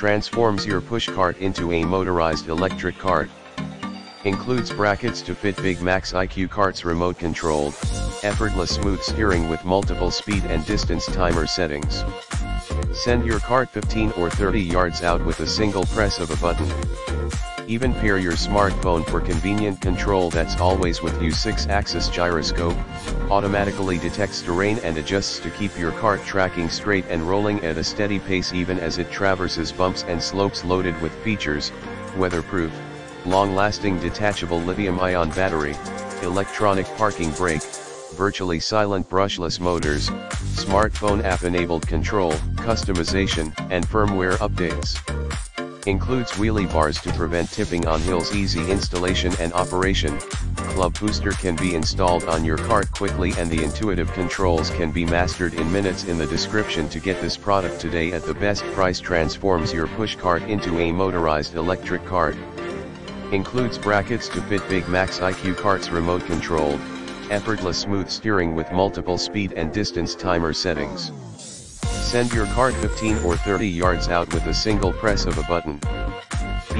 Transforms your push cart into a motorized electric cart. Includes brackets to fit Big Max IQ cart's remote controlled, effortless smooth steering with multiple speed and distance timer settings. Send your cart 15 or 30 yards out with a single press of a button. Even pair your smartphone for convenient control that's always with you 6-axis gyroscope, automatically detects terrain and adjusts to keep your cart tracking straight and rolling at a steady pace even as it traverses bumps and slopes loaded with features, weatherproof, long-lasting detachable lithium-ion battery, electronic parking brake, virtually silent brushless motors, smartphone app-enabled control, customization, and firmware updates. Includes wheelie bars to prevent tipping on hills easy installation and operation, Club Booster can be installed on your cart quickly and the intuitive controls can be mastered in minutes in the description to get this product today at the best price transforms your push cart into a motorized electric cart. Includes brackets to fit Big Max IQ cart's remote controlled, effortless smooth steering with multiple speed and distance timer settings. Send your cart 15 or 30 yards out with a single press of a button.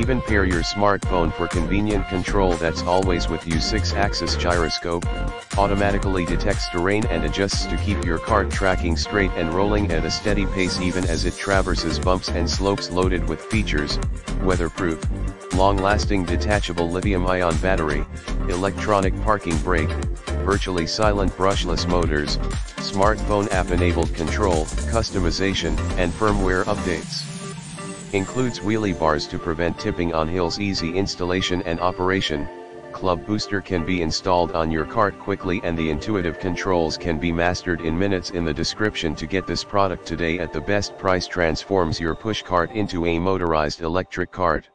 Even pair your smartphone for convenient control that's always with you 6-axis gyroscope, automatically detects terrain and adjusts to keep your cart tracking straight and rolling at a steady pace even as it traverses bumps and slopes loaded with features, weatherproof, long-lasting detachable lithium-ion battery, electronic parking brake, virtually silent brushless motors, smartphone app-enabled control, customization, and firmware updates. Includes wheelie bars to prevent tipping on hills easy installation and operation, Club Booster can be installed on your cart quickly and the intuitive controls can be mastered in minutes in the description to get this product today at the best price transforms your push cart into a motorized electric cart.